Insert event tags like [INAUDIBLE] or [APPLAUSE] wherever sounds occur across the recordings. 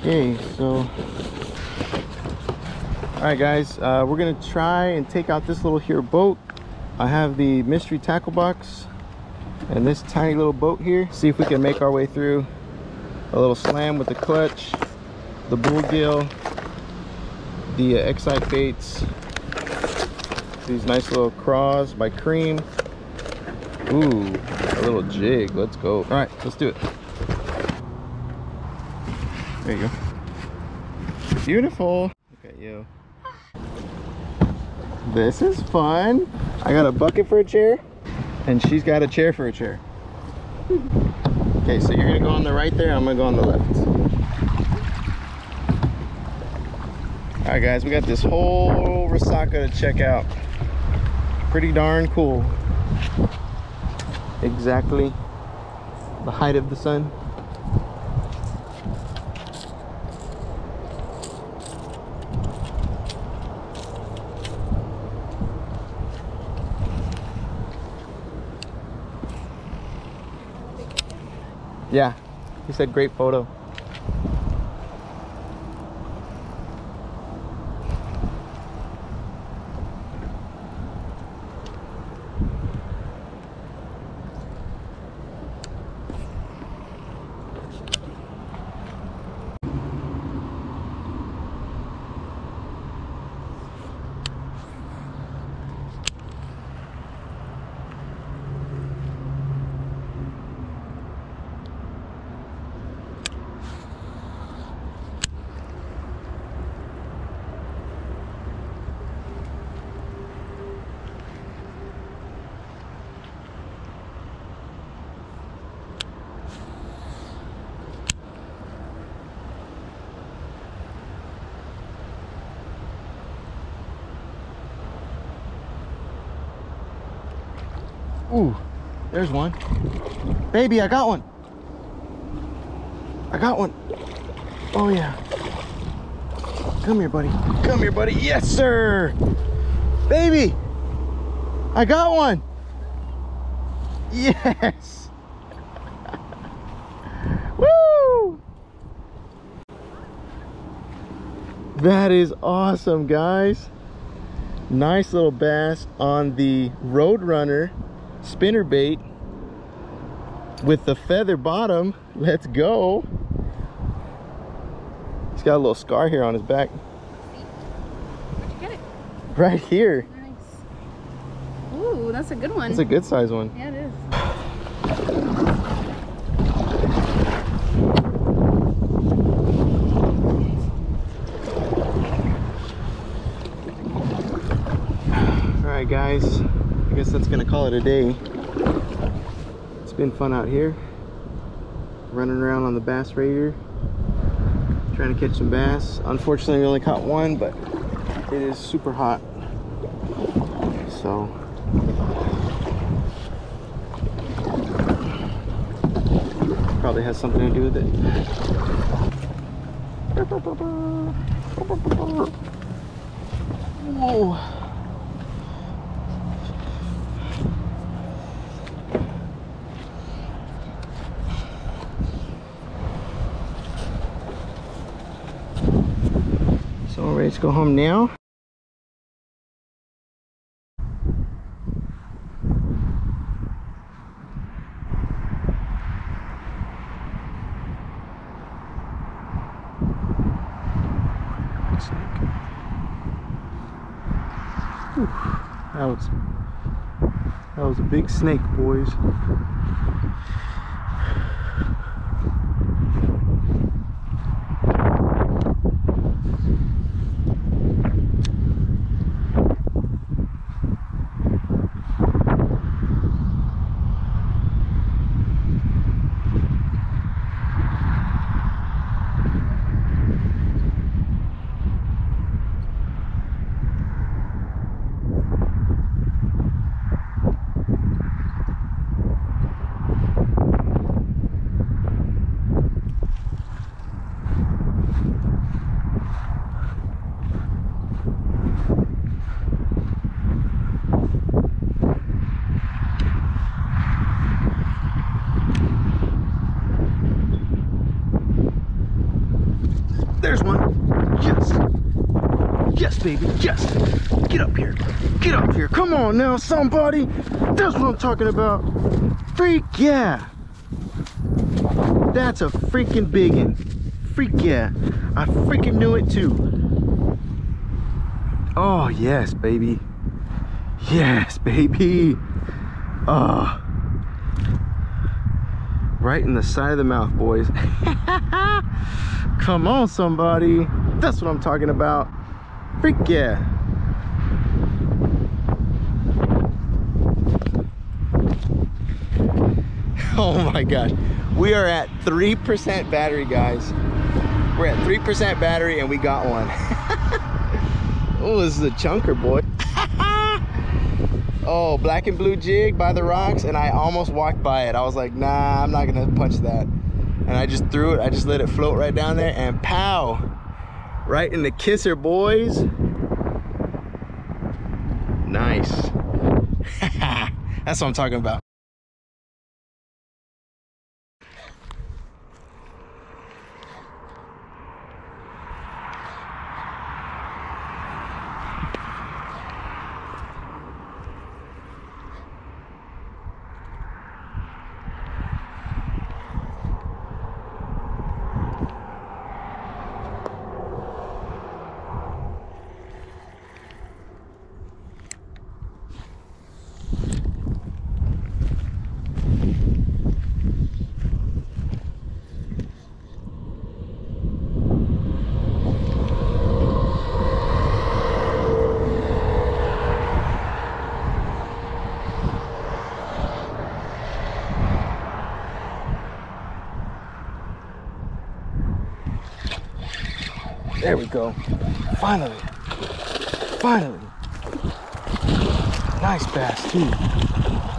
Okay, so all right guys uh, we're gonna try and take out this little here boat. I have the mystery tackle box and this tiny little boat here. See if we can make our way through a little slam with the clutch the bluegill the uh, Xcite Baits these nice little craws by Creme. Ooh a little jig let's go. All right let's do it there you go beautiful look at you this is fun. I got a bucket for a chair, and she's got a chair for a chair. Okay, so you're gonna go on the right there, I'm gonna go on the left. All right, guys, we got this whole Resaca to check out. Pretty darn cool. Exactly the height of the sun. Yeah, he said great photo. Ooh, there's one. Baby, I got one. I got one. Oh yeah. Come here, buddy. Come here, buddy. Yes, sir. Baby, I got one. Yes. [LAUGHS] Woo! That is awesome, guys. Nice little bass on the Roadrunner spinner bait with the feather bottom. Let's go. He's got a little scar here on his back. Where'd you get it? Right here. Nice. Ooh, that's a good one. That's a good size one. yeah, it is. All right, guys. I guess that's gonna call it a day. It's been fun out here. Running around on the Bass Raider. Trying to catch some bass. Unfortunately, we only caught one, but it is super hot. So. Probably has something to do with it. Whoa. So we're ready to go home now. That was that was a big snake, boys. Yes. Yes, baby, yes. Get up here. Get up here. Come on now, somebody. That's what I'm talking about. Freak yeah. That's a freaking big one. Freak yeah. I freaking knew it too. Oh, yes, baby. Yes, baby. [LAUGHS] Ah. Right in the side of the mouth, boys. [LAUGHS] Come on, somebody. That's what I'm talking about. Freak yeah. [LAUGHS] Oh my gosh. We are at 3% battery, guys. We're at 3% battery and we got one. [LAUGHS] oh, this is a chunker, boy. Oh, black and blue jig by the rocks and I almost walked by it. I was like, nah, I'm not gonna punch that. And I just threw it, I just let it float right down there and pow! Right in the kisser, boys. Nice. [LAUGHS] That's what I'm talking about. There we go. Finally. Finally. Nice bass too.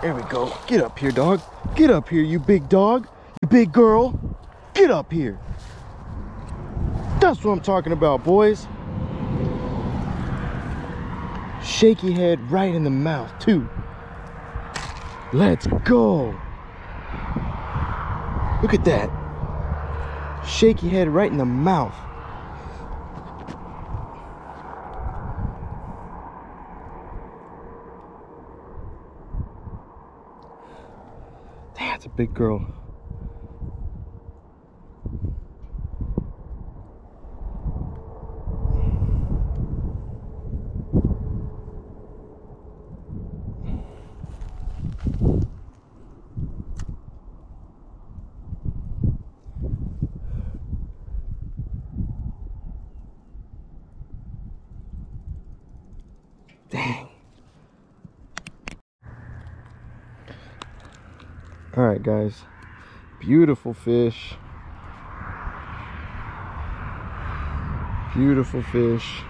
There we go. Get up here, dog. Get up here, you big dog. You big girl. Get up here. That's what I'm talking about, boys. Shaky head right in the mouth too. Let's go. Look at that. Shaky head right in the mouth. It's a big girl. All right, guys. Beautiful fish. Beautiful fish.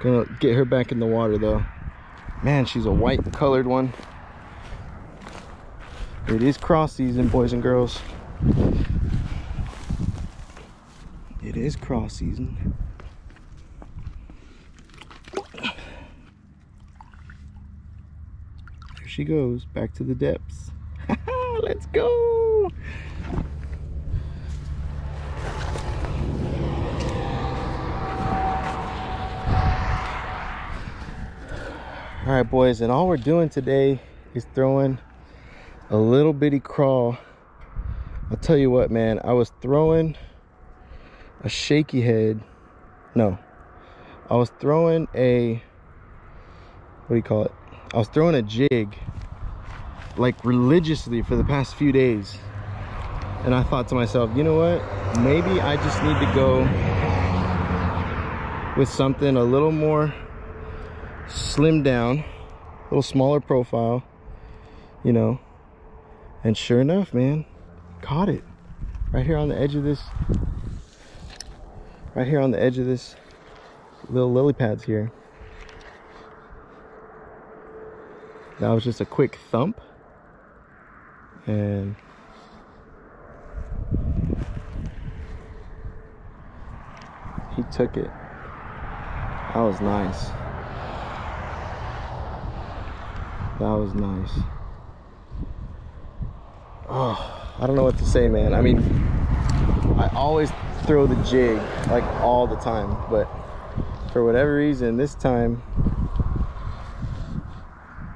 Gonna get her back in the water though. Man, she's a white colored one. It is cross season, boys and girls. It is cross season. There she goes, back to the depths. Let's go. All right, boys, and all we're doing today is throwing a little bitty crawl. I'll tell you what, man, I was throwing a shaky head. No, I was throwing a, what do you call it? I was throwing a jig like religiously for the past few days. And I thought to myself, you know what? Maybe I just need to go with something a little more slimmed down, a little smaller profile, you know. And sure enough, man, caught it right here on the edge of this, right here on the edge of this little lily pads here. That was just a quick thump and he took it. That was nice. That was nice. Oh, I don't know what to say, man. I mean, I always throw the jig like all the time, but for whatever reason this time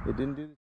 it didn't do